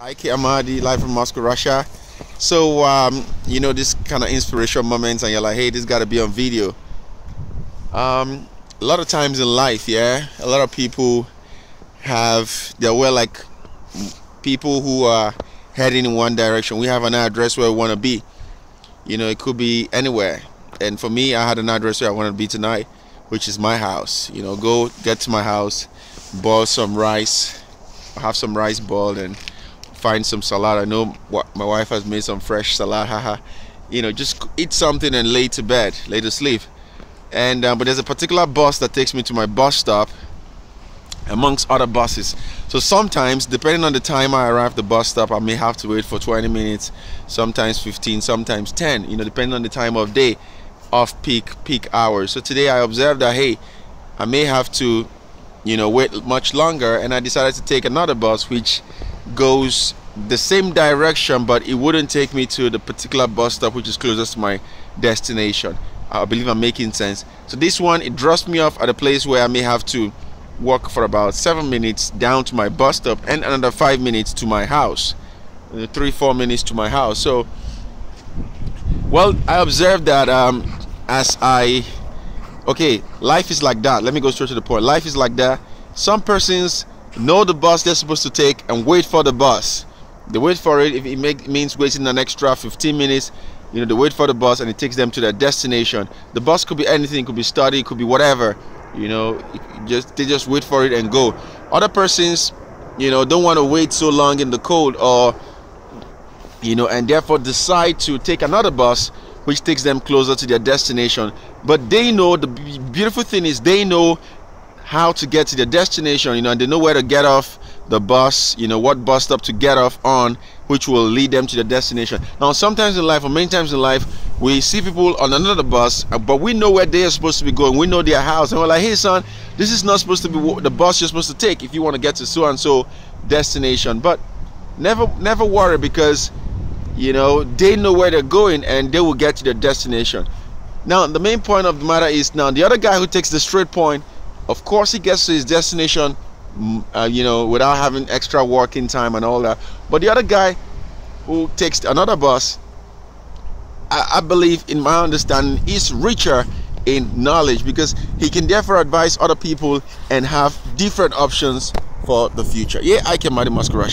Ike Amadi, live from Moscow, Russia. So, um, you know, this kind of inspirational moments, and you're like, hey, this got to be on video. Um, a lot of times in life, yeah, a lot of people have, they're well like people who are heading in one direction. We have an address where we want to be. You know, it could be anywhere. And for me, I had an address where I want to be tonight, which is my house. You know, go get to my house, boil some rice, have some rice boiled, and find some salad. I know what my wife has made some fresh salad. Haha. you know, just eat something and lay to bed, lay to sleep. And uh, but there's a particular bus that takes me to my bus stop, amongst other buses. So sometimes, depending on the time I arrive at the bus stop, I may have to wait for 20 minutes, sometimes 15, sometimes 10. You know, depending on the time of day, off peak peak hours. So today I observed that hey, I may have to, you know, wait much longer, and I decided to take another bus, which goes the same direction but it wouldn't take me to the particular bus stop which is closest to my destination. I believe i'm making sense. So this one it drops me off at a place where i may have to walk for about seven minutes down to my bus stop and another five minutes to my house three four minutes to my house. So well i observed that um as i okay life is like that. Let me go straight to the point. Life is like that. Some persons know the bus they're supposed to take and wait for the bus. They wait for it. If it make, means waiting an extra 15 minutes you know they wait for the bus and it takes them to their destination. The bus could be anything. Could be study. Could be whatever you know. Just they just wait for it and go. Other persons you know don't want to wait so long in the cold or you know and therefore decide to take another bus which takes them closer to their destination. But they know the beautiful thing is they know how to get to their destination you know and they know where to get off the bus you know what bus stop to get off on which will lead them to their destination. Now sometimes in life or many times in life we see people on another bus uh, but we know where they are supposed to be going. We know their house. And we're like hey son this is not supposed to be the bus you're supposed to take if you want to get to so and so destination. But never never worry because you know they know where they're going and they will get to their destination. Now the main point of the matter is now the other guy who takes the straight point of course, he gets to his destination, mm, uh, you know, without having extra working time and all that. But the other guy who takes another bus, I, I believe, in my understanding, is richer in knowledge because he can therefore advise other people and have different options for the future. Yeah, Ike Amadi Masquerade.